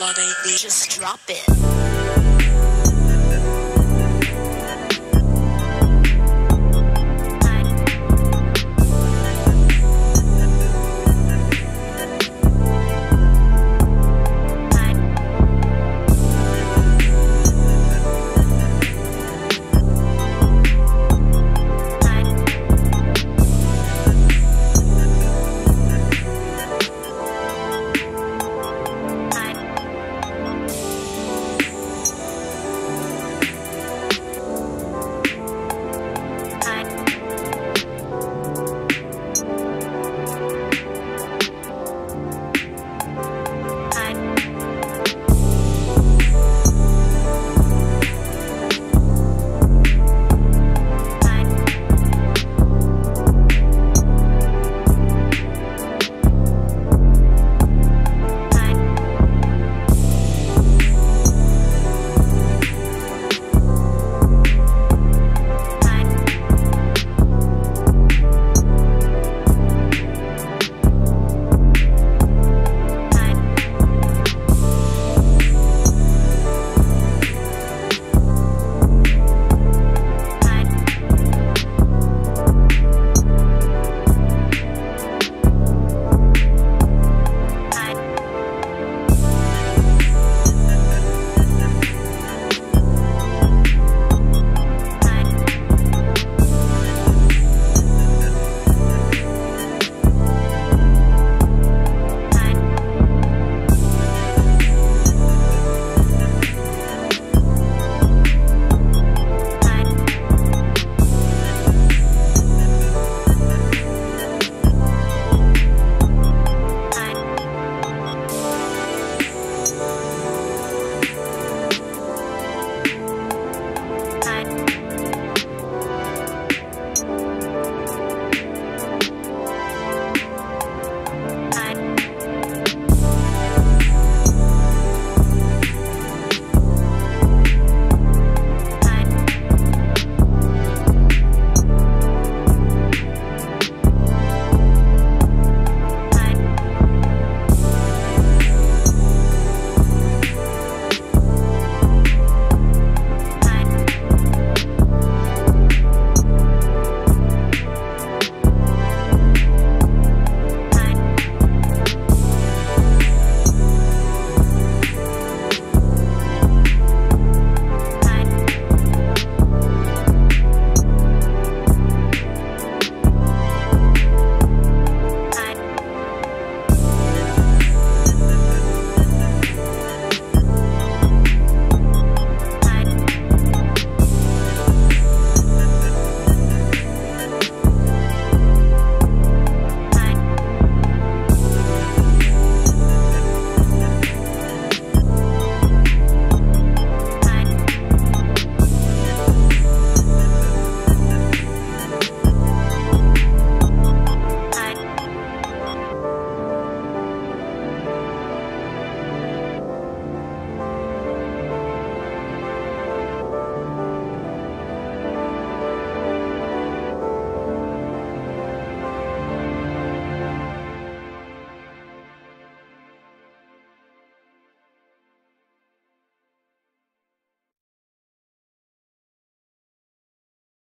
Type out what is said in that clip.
Just drop it.